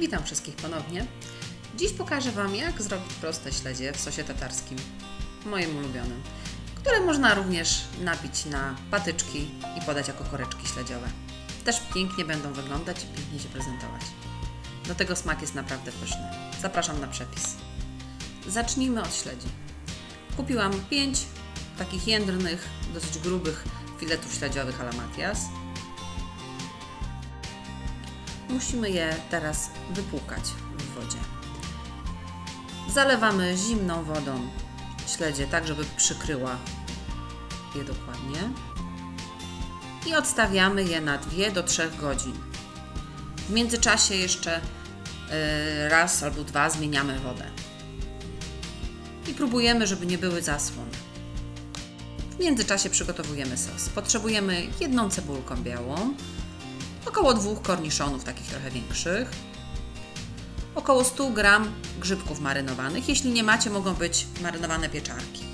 Witam wszystkich ponownie. Dziś pokażę Wam, jak zrobić proste śledzie w sosie tatarskim, moim ulubionym, które można również napić na patyczki i podać jako koreczki śledziowe. Też pięknie będą wyglądać i pięknie się prezentować. Do tego smak jest naprawdę pyszny. Zapraszam na przepis. Zacznijmy od śledzi. Kupiłam 5 takich jędrnych, dosyć grubych filetów śledziowych ala Matias. Musimy je teraz wypłukać w wodzie. Zalewamy zimną wodą śledzie, tak żeby przykryła je dokładnie. I odstawiamy je na 2 do 3 godzin. W międzyczasie jeszcze y, raz albo dwa zmieniamy wodę. I próbujemy, żeby nie były zasłon. W międzyczasie przygotowujemy sos. Potrzebujemy jedną cebulkę białą, około dwóch korniszonów, takich trochę większych, około 100 gram grzybków marynowanych. Jeśli nie macie, mogą być marynowane pieczarki.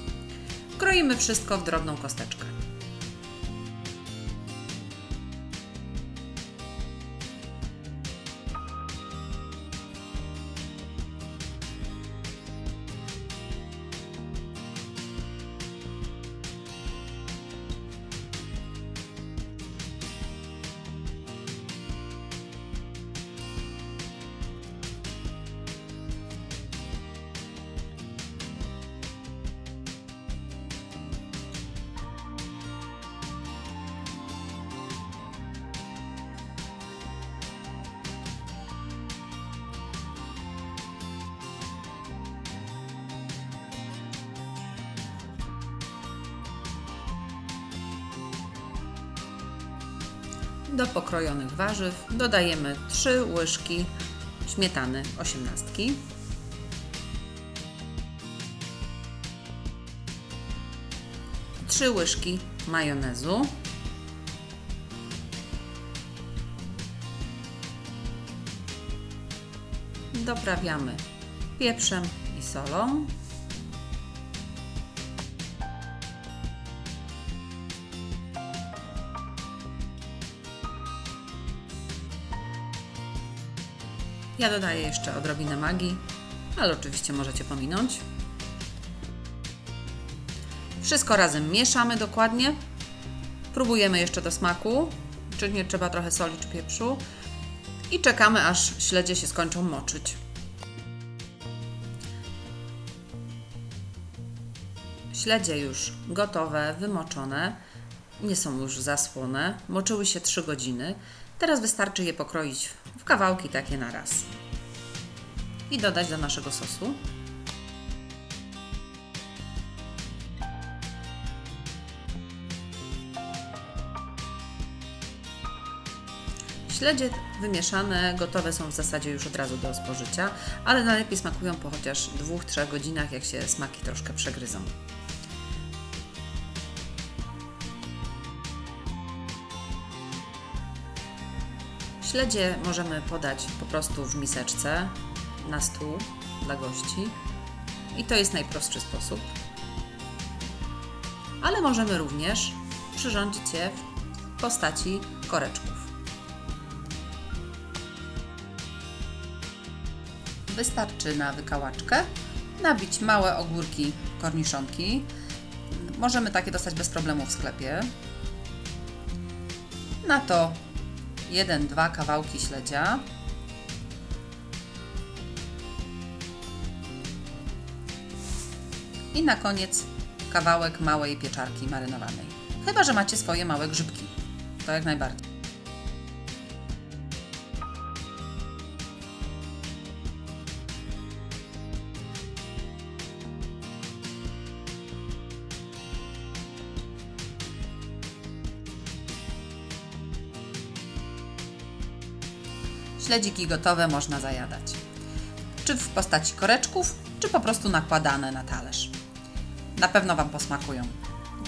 Kroimy wszystko w drobną kosteczkę. Do pokrojonych warzyw dodajemy 3 łyżki śmietany 18. Trzy łyżki majonezu. Doprawiamy pieprzem i solą. Ja dodaję jeszcze odrobinę magii, ale oczywiście możecie pominąć. Wszystko razem mieszamy dokładnie. Próbujemy jeszcze do smaku, czy nie trzeba trochę soli czy pieprzu. I czekamy, aż śledzie się skończą moczyć. Śledzie już gotowe, wymoczone, nie są już zasłone, moczyły się 3 godziny. Teraz wystarczy je pokroić w kawałki takie na raz. I dodać do naszego sosu. Śledzie wymieszane, gotowe są w zasadzie już od razu do spożycia, ale najlepiej smakują po chociaż 2-3 godzinach, jak się smaki troszkę przegryzą. Śledzie możemy podać po prostu w miseczce na stół dla gości i to jest najprostszy sposób. Ale możemy również przyrządzić je w postaci koreczków. Wystarczy na wykałaczkę nabić małe ogórki korniszonki. Możemy takie dostać bez problemu w sklepie. Na to 1-2 kawałki śledzia. I na koniec kawałek małej pieczarki marynowanej. Chyba, że macie swoje małe grzybki. To jak najbardziej. Śledziki gotowe można zajadać. Czy w postaci koreczków, czy po prostu nakładane na talerz. Na pewno Wam posmakują.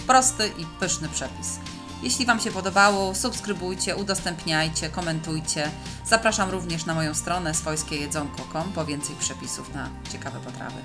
Prosty i pyszny przepis. Jeśli Wam się podobało, subskrybujcie, udostępniajcie, komentujcie. Zapraszam również na moją stronę swojskiejedzonko.com po więcej przepisów na ciekawe potrawy.